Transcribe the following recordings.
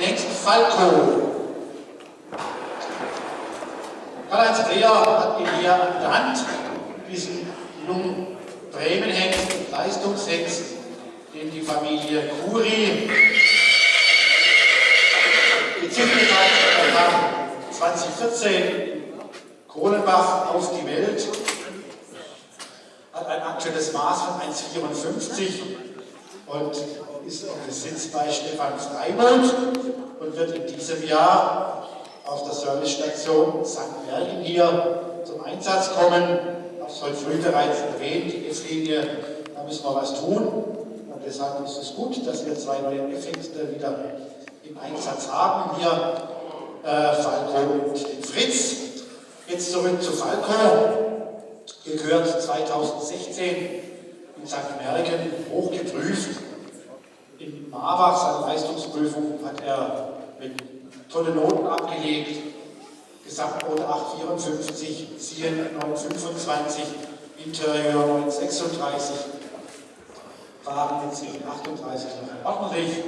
Hengst Falco. Karl-Heinz Dreher hat ihn hier an der Hand, diesen jungen Bremenhengst Leistungshengst, den die Familie Kuri gezüchtet hat. Er kam 2014 in Kohlenbach auf die Welt, hat ein aktuelles Maß von 1,54 und ist auf Sitz bei Stefan Freimund und wird in diesem Jahr auf der Servicestation St. Merlin hier zum Einsatz kommen. Ich habe es heute früh bereits erwähnt, die F-Linie, da müssen wir was tun. Und deshalb ist es gut, dass wir zwei neue F-Hengste wieder im Einsatz haben. Hier äh, Falco und den Fritz. Jetzt zurück zu Falco. Gehört 2016 in St. Mergen hochgeprüft. In Marbach, seine Leistungsprüfung, hat er tolle Noten abgelegt. Gesamtnote 8,54, Zielen 9,25, Interieur 9,36, Wagen mit 10,38 noch ordentlich,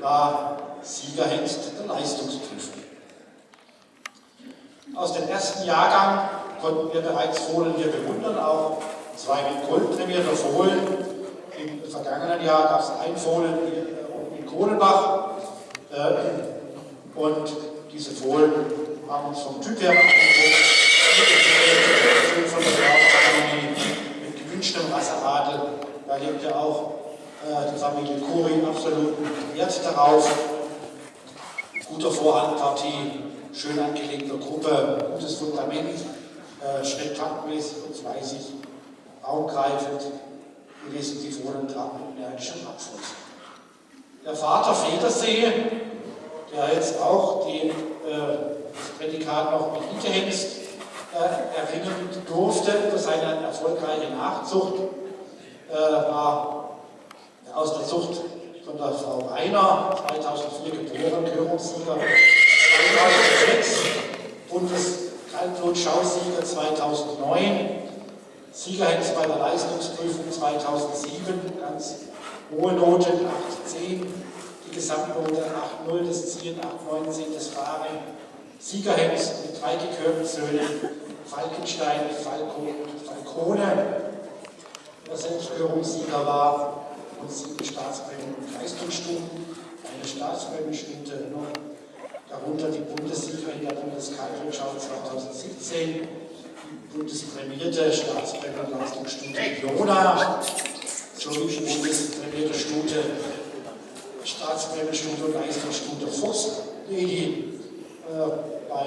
war Siegerhengst der Leistungsprüfung. Aus dem ersten Jahrgang konnten wir bereits Fohlen hier bewundern, auch zwei mit Gold prämierter Fohlen. Im vergangenen Jahr gab es ein Fohlen in Kohlenbach. Äh, und diese Fohlen haben uns vom Typ her von der Dorfakademie mit gewünschtem Wasserradel. Da legt ja auch äh, die Familie Kuri absoluten Wert darauf. Guter Vorhandpartie, schön angelegter Gruppe, gutes Fundament, äh, schritttaktmäßig und fleißig, baumgreifend. Wir lesen die Fohlen tragen mit energischem Abfluss. Der Vater Federsee der jetzt auch die, äh, das Prädikat noch Elitehengst äh, erringen durfte für seine erfolgreiche Nachzucht, äh, war aus der Zucht von der Frau Reiner, 2004 geboren, Körungssieger 2006, Bundeskaltblutschaussieger 2009, Siegerhengst bei der Leistungsprüfung 2007, ganz hohe Note, 810, Gesamtnote 8,0, das Ziel 8,19, das Fahren, Siegerhems mit drei gekörnten Söhnen, Falkenstein, Falco Falcone, der Selbstgehörungssieger war und sieben Staatsbrennen und Leistungsstufen, eine Staatsbrennenstute noch, darunter die Bundessieger in der Bundeskaltwirtschaft 2017, die bundesprämierte Staatsbrenn- und Leistungsstute Jona, sowie die bundesprämierte Stute Staatsbremenstunde und Leistungsstunde Fuchs, die äh, bei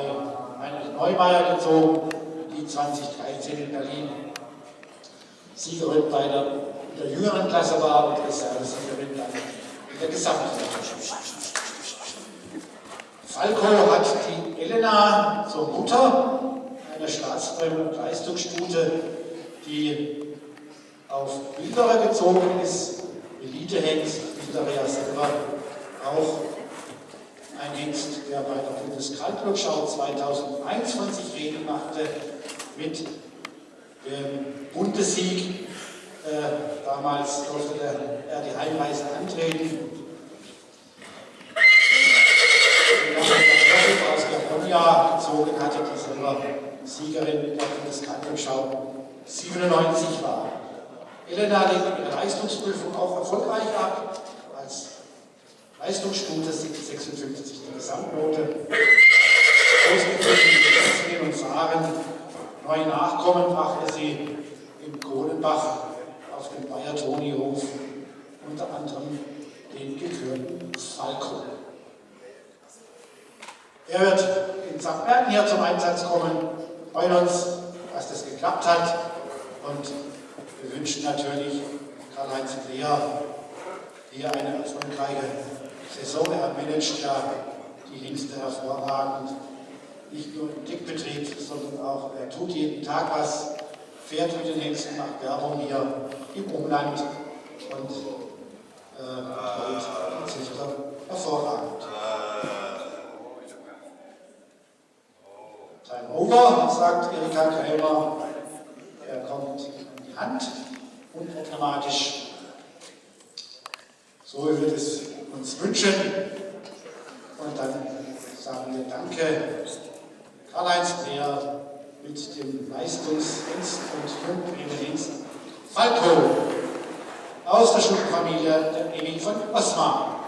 Heinrich Neumeier gezogen, die 2013 in Berlin Siegerin bei der, der jüngeren Klasse war und Reservesiegerin in der Gesamtwertung. Falco hat die Elena zur Mutter einer Staatsbremse- und Leistungsstute, die auf Bilderer gezogen ist, Elitehengst, Hinterher selber auch ein Hengst, der bei der Bundeskaltblutschau 2001 von sich reden machte, mit dem Bundessieg. Äh, damals durfte er die Heimreise antreten. Aus Japonia gezogen hatte, die selber Siegerin der Bundeskaltblutschau 97 war. Elena legte ihre Leistungsprüfung auch erfolgreich ab Leistungsstufe 56 die Gesamtnote. Ausgeführt und Fahren. Neue Nachkommen brachte sie in Kohlenbach auf dem Bayer-Toni-Hof, unter anderem den gekürten Falco. Er wird in St. Bergen hier zum Einsatz kommen. Freuen uns, dass das geklappt hat und wir wünschen natürlich Karl-Heinz Lehr hier eine erfolgreiche Saison. Er managt ja die Hengste hervorragend, nicht nur im Dickbetrieb, sondern auch, er tut jeden Tag was, fährt mit den Hengsten, macht Werbung hier im Umland und äh, Züchter hervorragend. Time over, sagt Erika Krämer. Er kommt in die Hand, unproblematisch. So wird es uns wünschen. Und sagen wir Danke. Karl-Heinz Bleer mit dem Leistungsdienst und Jugendprämedienst Falco aus der Schulfamilie der Emil von Osmar.